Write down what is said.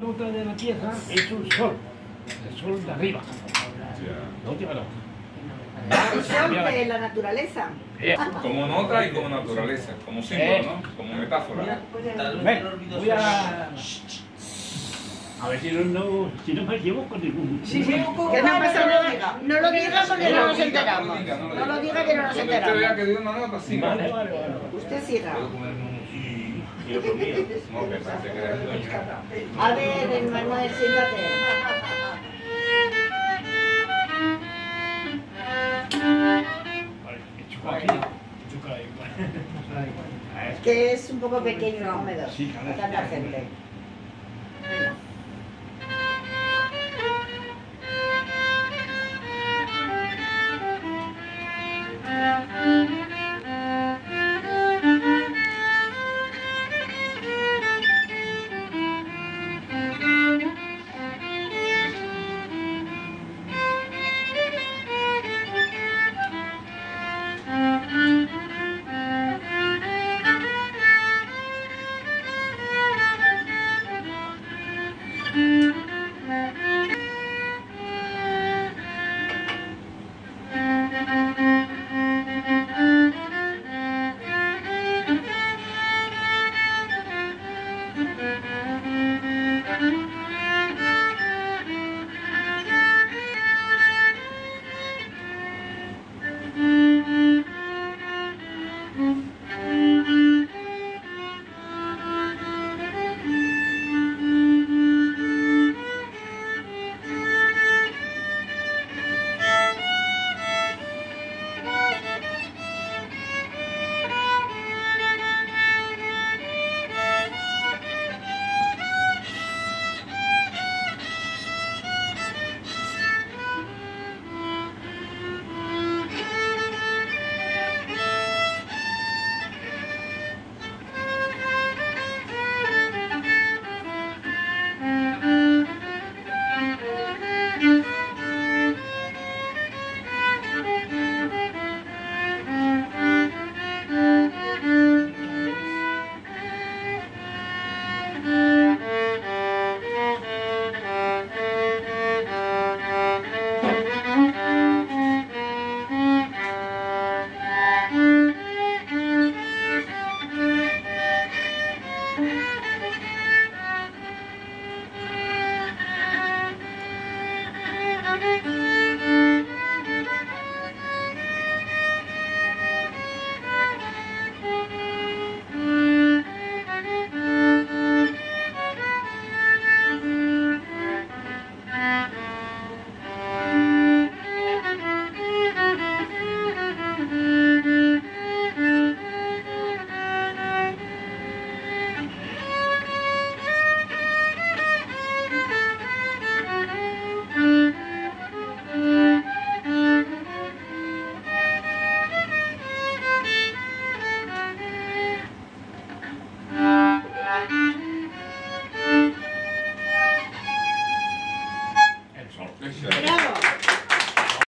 nota de la Tierra es un sol, el sol de arriba, la última nota. El sol de la naturaleza. Como nota y como naturaleza, como símbolo, ¿no? Como metáfora. ven, voy a... A ver si no, no, si no me llevo con ningún... Que no pasa nada. No lo diga porque no nos enteramos. No lo diga que no nos Cuando usted vea enteramos. que dio una nota, sí. Vale, vale, vale. Usted siga. Y otro mío. No, que parece que era el dueño. A ver, Manuel, siéntate. Que es un poco pequeño el comedor. Sí, claro. Tanta gente. Thank you. Thank you.